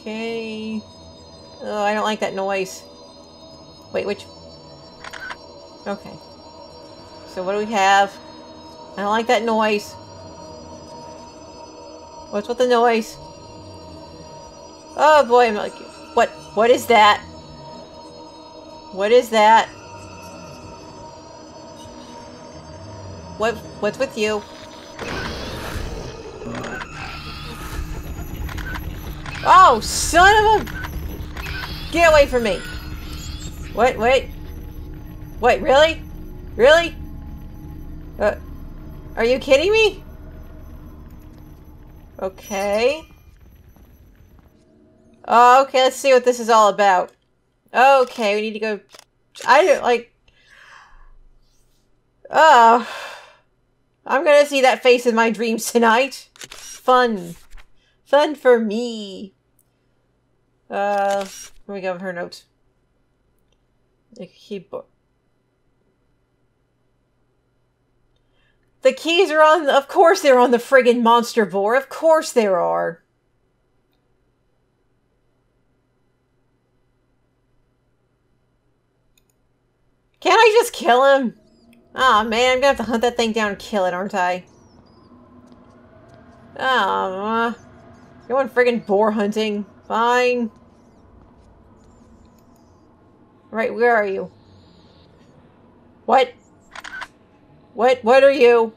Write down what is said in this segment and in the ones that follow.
Okay. Oh, I don't like that noise. Wait, which... Okay. So what do we have? I don't like that noise. What's with the noise? Oh boy, I'm like... What? What is that? What is that? What? What's with you? Oh, son of a... Get away from me. Wait, wait. Wait, really? Really? Uh, are you kidding me? Okay. Oh, okay, let's see what this is all about. Okay, we need to go... I don't, like... Oh... I'm gonna see that face in my dreams tonight. Fun. Fun for me. Uh, let me go her note. The keyboard. The keys are on, of course they're on the friggin' monster board. Of course there are. Can't I just kill him? oh, man, I'm gonna have to hunt that thing down and kill it, aren't I? Oh, you want friggin' boar hunting? Fine. Right, where are you? What? What? What are you?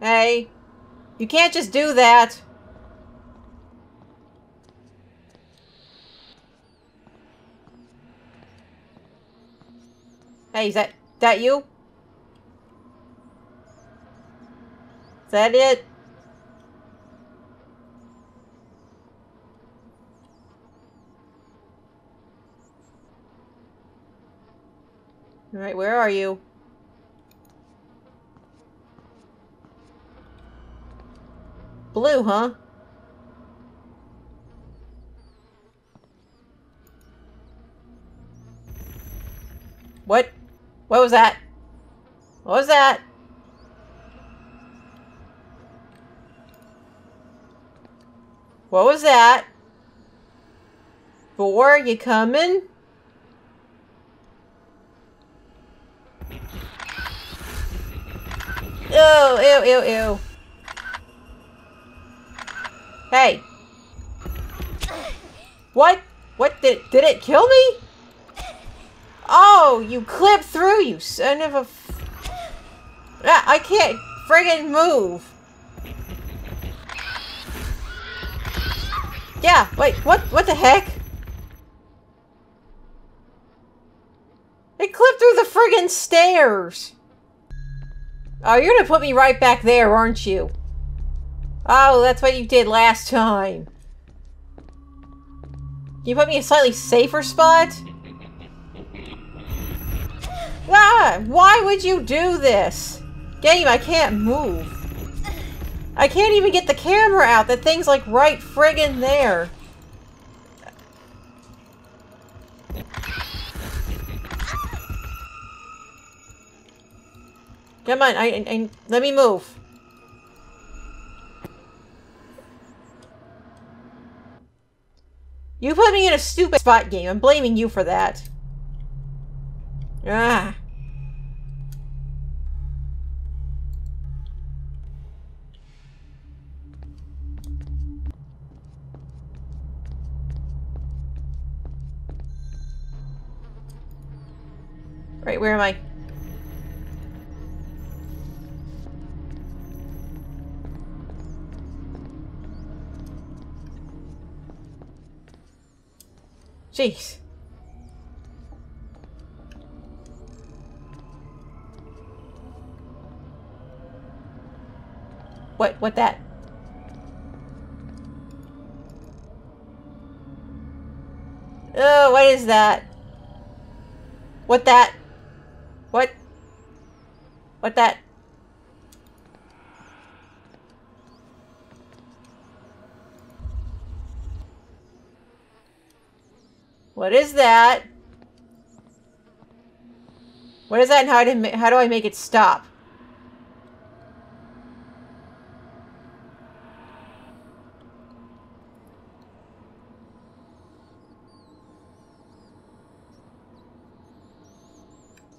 Hey. You can't just do that. Hey, is that that you? Is that it? Alright, where are you? Blue, huh? What? What was that? What was that? What was that? Boar, you coming? Ew, ew, ew, ew. Hey. What? What did did it kill me? Oh, you clipped through, you son of a. Ah, can't friggin' move. Yeah, wait, what what the heck? It clipped through the friggin' stairs. Oh, you're gonna put me right back there, aren't you? Oh, that's what you did last time. You put me in a slightly safer spot? Ah! Why would you do this? Game, I can't move. I can't even get the camera out. That thing's like right friggin' there. Come on, I, I, let me move. You put me in a stupid spot game. I'm blaming you for that. Ah. Right, where am I? Jeez. What, what that? Oh, what is that? What that? What? What that? What is that? What is that and how do, how do I make it stop?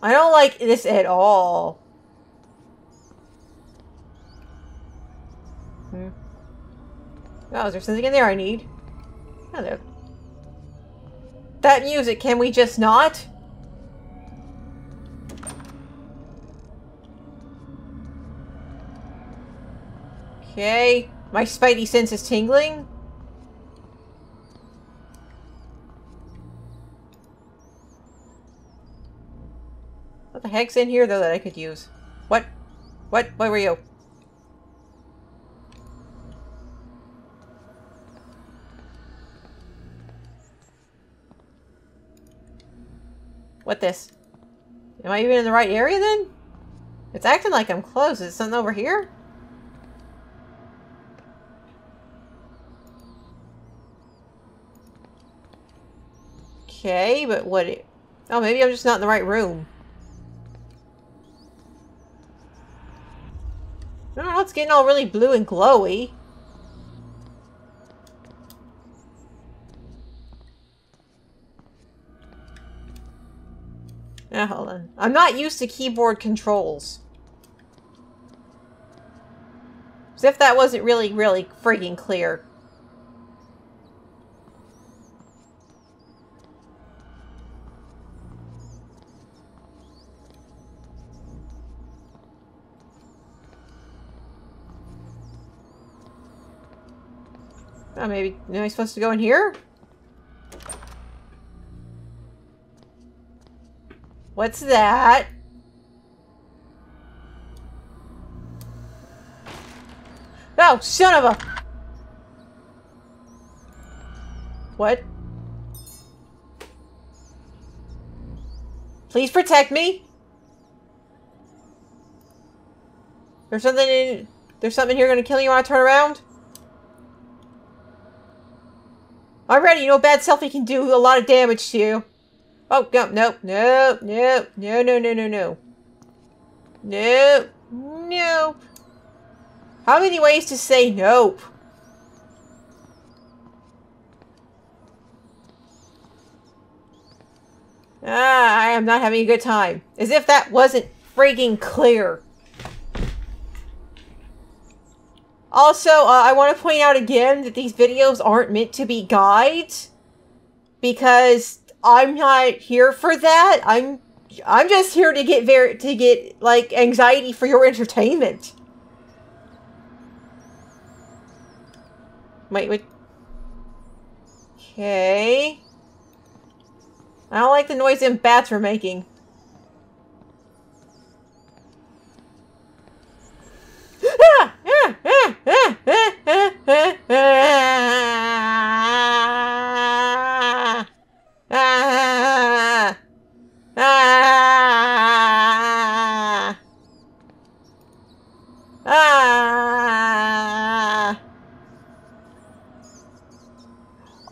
I don't like this at all. Hmm. Oh, is there something in there I need? Hello. That music, can we just not? Okay. My spidey sense is tingling. What the heck's in here, though, that I could use? What? What? Where were you? What this? Am I even in the right area, then? It's acting like I'm close. Is something over here? Okay, but what... It, oh, maybe I'm just not in the right room. I don't know, it's getting all really blue and glowy. Yeah, hold on. I'm not used to keyboard controls. As if that wasn't really, really freaking clear. Oh, maybe, am I supposed to go in here? What's that? Oh, son of a... What? Please protect me. There's something in... There's something here gonna kill you when I turn around? Already, you know bad selfie can do a lot of damage to you. Oh, no, no, no, no, no, no, no, no, no. No, no. How many ways to say nope? Ah, I am not having a good time. As if that wasn't freaking clear. Also, uh, I want to point out again that these videos aren't meant to be guides. Because I'm not here for that. I'm I'm just here to get very to get like anxiety for your entertainment. Wait, wait. Okay. I don't like the noise them bats are making.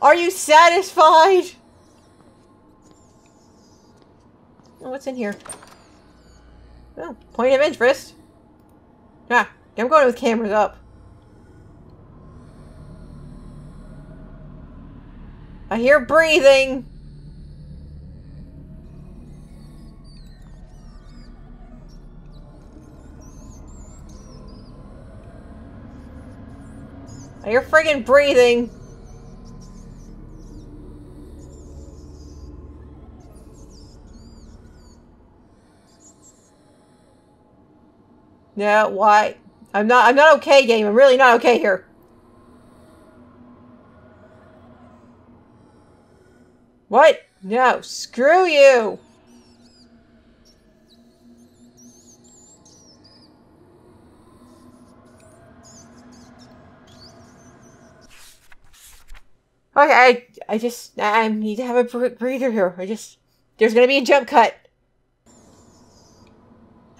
Are you satisfied? Oh, what's in here? Oh, point of interest. Ah, I'm going with cameras up. I hear breathing. I hear friggin' breathing. Yeah, why? I'm not I'm not okay, game. I'm really not okay here. What? No, screw you. Okay, I, I just, I need to have a breather here. I just, there's gonna be a jump cut.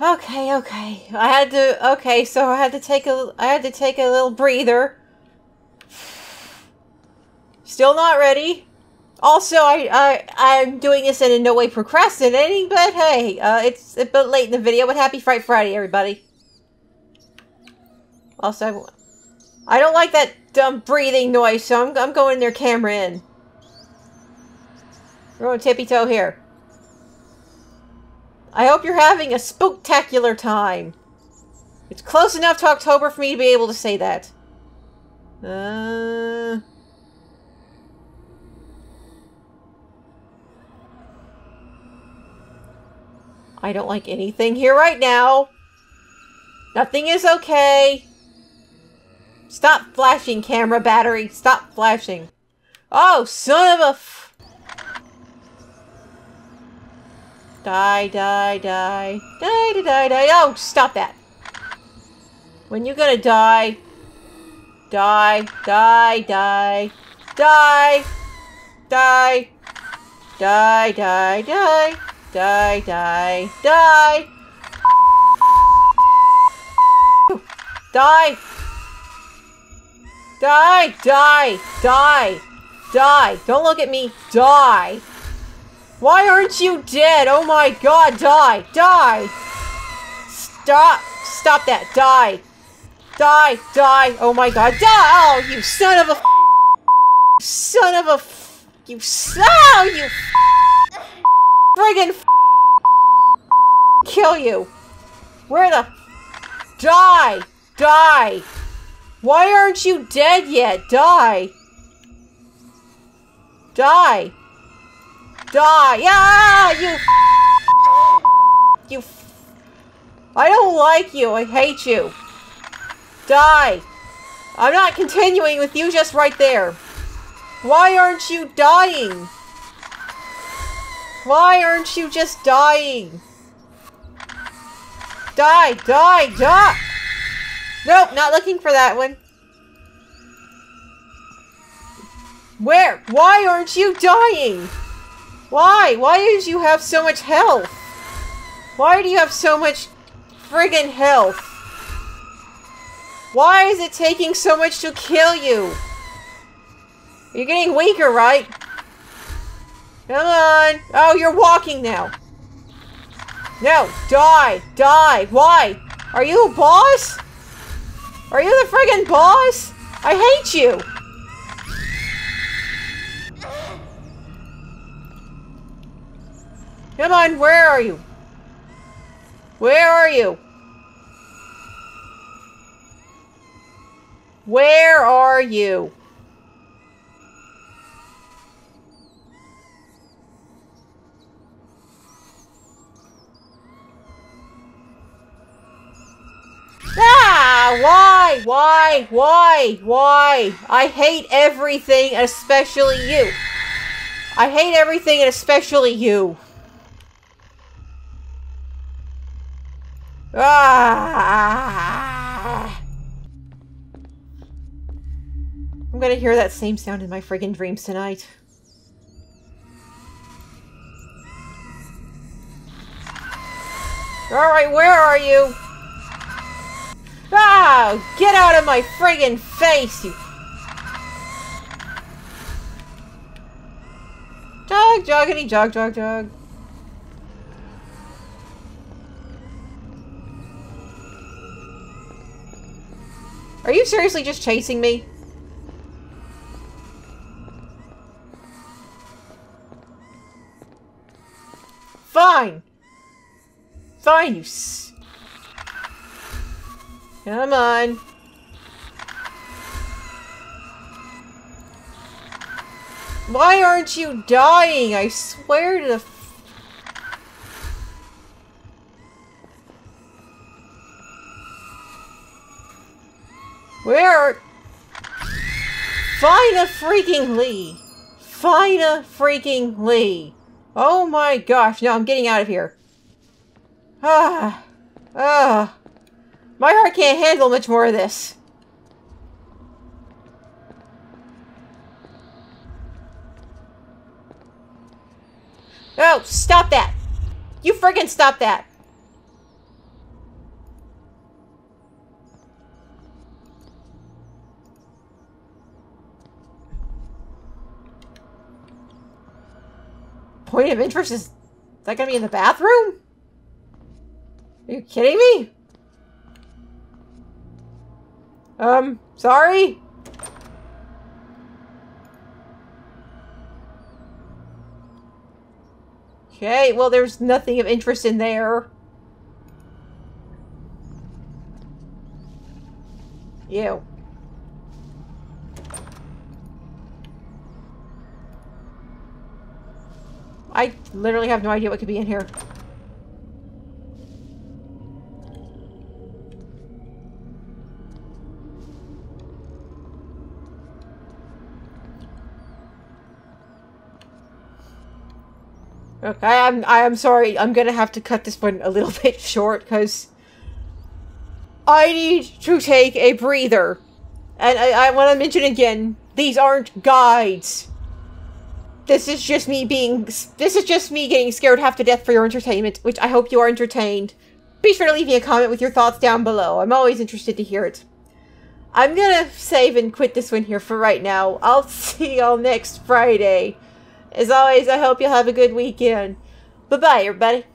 Okay, okay. I had to, okay, so I had to take a, I had to take a little breather. Still not ready. Also, I, I, I'm doing this in no way procrastinating, but hey, uh, it's a bit late in the video, but happy Fright Friday, everybody. Also, I don't like that dumb breathing noise, so I'm, I'm going their camera in. We're going tippy toe here. I hope you're having a spooktacular time. It's close enough to October for me to be able to say that. Uh... I don't like anything here right now. Nothing is okay. Stop flashing, camera battery. Stop flashing. Oh, son of a Die, die, die. Die, die, die, die. Oh, stop that. When you gonna die? Die, die, die. Die. Die. Die, die, die. Die, die, die. Die. Die, die, die, die. Don't look at me. Die. Why aren't you dead? Oh my god, die, die. Stop, stop that, die. Die, die, oh my god, die. Oh, you son of a son of a you son, oh, you friggin' kill you. Where the die, die. Why aren't you dead yet? Die. Die. Die. Yeah, you. You. I don't like you. I hate you. Die. I'm not continuing with you just right there. Why aren't you dying? Why aren't you just dying? Die, die, die! Nope, not looking for that one. Where? Why aren't you dying? Why? Why did you have so much health? Why do you have so much friggin' health? Why is it taking so much to kill you? You're getting weaker, right? Come on. Oh, you're walking now. No, die, die. Why? Are you a boss? Are you the friggin' boss? I hate you! Come on, where are you? Where are you? Where are you? Ah! Why? Why? Why? Why? I hate everything, especially you. I hate everything and especially you. Ah! I'm gonna hear that same sound in my friggin' dreams tonight. Alright, where are you? Ah! Get out of my friggin' face, you... Jog, joggity, jog, jog, jog. Are you seriously just chasing me? Fine. Fine, you s- Come on. Why aren't you dying? I swear to the... Where? Find a freaking Lee. Find a freaking Lee. Oh my gosh. No, I'm getting out of here. Ah. Ah. My heart can't handle much more of this. Oh, stop that! You friggin' stop that! Point of interest is... Is that gonna be in the bathroom? Are you kidding me? Um, sorry? Okay, well, there's nothing of interest in there. Ew. I literally have no idea what could be in here. Okay, I'm I am sorry. I'm gonna have to cut this one a little bit short because I need to take a breather. And I, I want to mention again, these aren't guides. This is just me being this is just me getting scared half to death for your entertainment, which I hope you are entertained. Be sure to leave me a comment with your thoughts down below. I'm always interested to hear it. I'm gonna save and quit this one here for right now. I'll see y'all next Friday. As always, I hope you'll have a good weekend. Bye-bye, everybody.